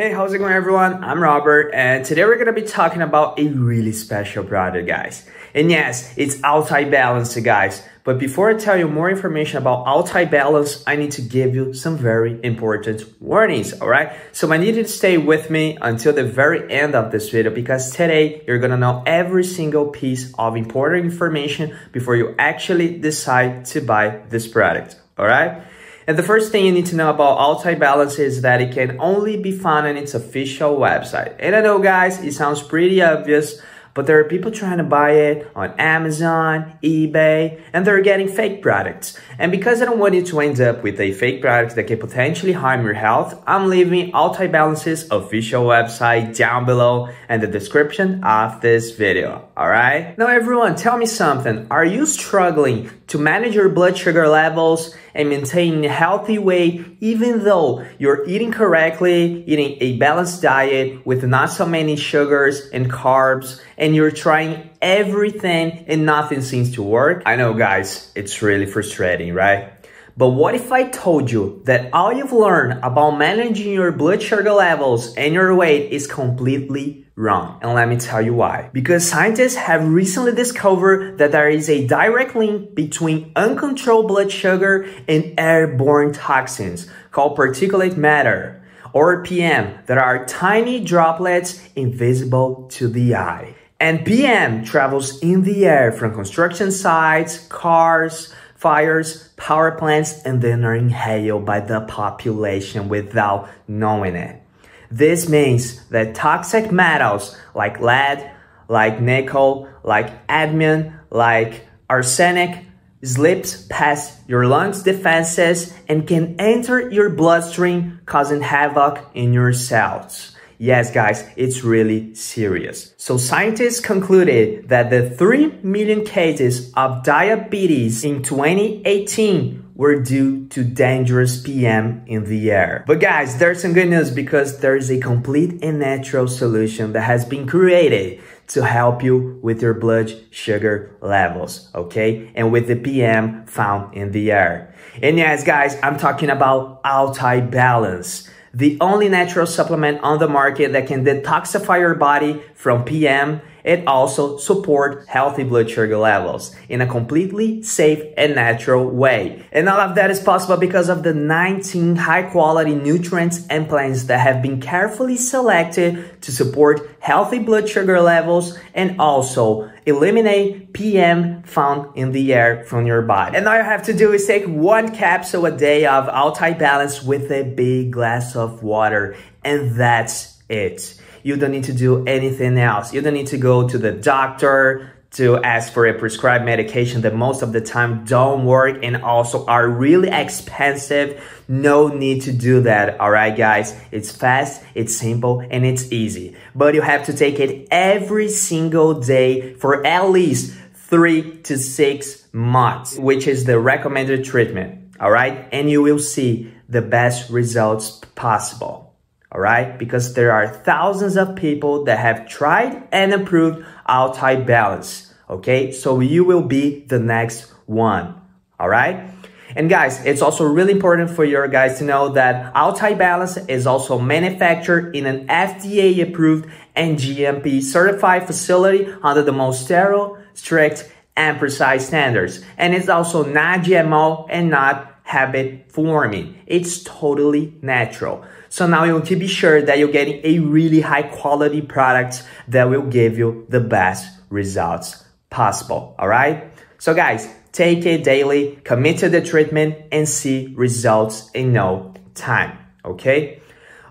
Hey, how's it going everyone? I'm Robert and today we're gonna be talking about a really special product, guys. And yes, it's Altai Balance, guys. But before I tell you more information about Altai Balance, I need to give you some very important warnings, alright? So I need you to stay with me until the very end of this video because today you're gonna know every single piece of important information before you actually decide to buy this product, alright? And the first thing you need to know about Altai Balance is that it can only be found on its official website. And I know guys, it sounds pretty obvious, but there are people trying to buy it on Amazon, eBay, and they're getting fake products. And because I don't want you to end up with a fake product that can potentially harm your health, I'm leaving Altai Balance's official website down below in the description of this video. Alright? Now everyone, tell me something. Are you struggling to manage your blood sugar levels and maintain a healthy weight even though you're eating correctly, eating a balanced diet with not so many sugars and carbs, and you're trying everything and nothing seems to work? I know guys, it's really frustrating, right? But what if I told you that all you've learned about managing your blood sugar levels and your weight is completely wrong? And let me tell you why. Because scientists have recently discovered that there is a direct link between uncontrolled blood sugar and airborne toxins called particulate matter or PM that are tiny droplets invisible to the eye. And PM travels in the air from construction sites, cars, fires, power plants, and then are inhaled by the population without knowing it. This means that toxic metals like lead, like nickel, like cadmium, like arsenic slips past your lungs defenses and can enter your bloodstream causing havoc in your cells. Yes, guys, it's really serious. So scientists concluded that the 3 million cases of diabetes in 2018 were due to dangerous PM in the air. But guys, there's some good news because there is a complete and natural solution that has been created to help you with your blood sugar levels, okay? And with the PM found in the air. And yes, guys, I'm talking about Altai Balance the only natural supplement on the market that can detoxify your body from PM it also supports healthy blood sugar levels in a completely safe and natural way. And all of that is possible because of the 19 high quality nutrients and plants that have been carefully selected to support healthy blood sugar levels and also eliminate PM found in the air from your body. And all you have to do is take one capsule a day of Altai Balance with a big glass of water and that's it. You don't need to do anything else. You don't need to go to the doctor to ask for a prescribed medication that most of the time don't work and also are really expensive. No need to do that. All right, guys. It's fast, it's simple, and it's easy. But you have to take it every single day for at least three to six months, which is the recommended treatment. All right. And you will see the best results possible all right? Because there are thousands of people that have tried and improved Altai Balance, okay? So you will be the next one, all right? And guys, it's also really important for your guys to know that Altai Balance is also manufactured in an FDA approved and GMP certified facility under the most sterile, strict, and precise standards. And it's also not GMO and not habit forming. It's totally natural. So now you to be sure that you're getting a really high quality product that will give you the best results possible. All right. So guys, take it daily, commit to the treatment and see results in no time. Okay.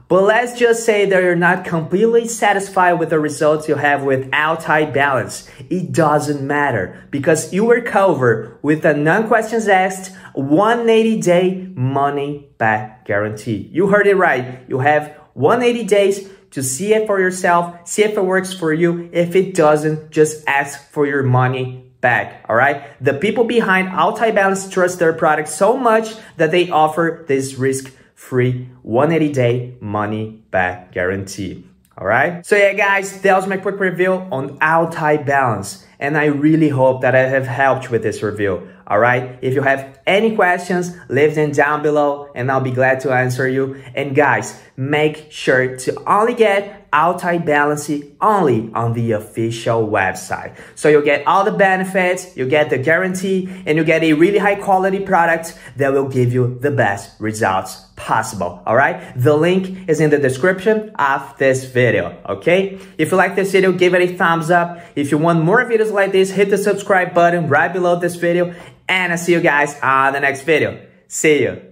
But let's just say that you're not completely satisfied with the results you have with Altai Balance. It doesn't matter because you were covered with a non questions asked 180 day money back guarantee. You heard it right. You have 180 days to see it for yourself, see if it works for you. If it doesn't, just ask for your money back. All right. The people behind Altai Balance trust their product so much that they offer this risk free 180 day money back guarantee. All right. So yeah, guys, that was my quick review on Altai Balance. And I really hope that I have helped with this review. All right. If you have any questions, leave them down below and I'll be glad to answer you. And guys, make sure to only get Altai Balancing only on the official website. So you get all the benefits, you get the guarantee, and you get a really high quality product that will give you the best results possible. All right. The link is in the description of this video. Okay. If you like this video, give it a thumbs up. If you want more videos like this, hit the subscribe button right below this video and I'll see you guys on the next video. See you.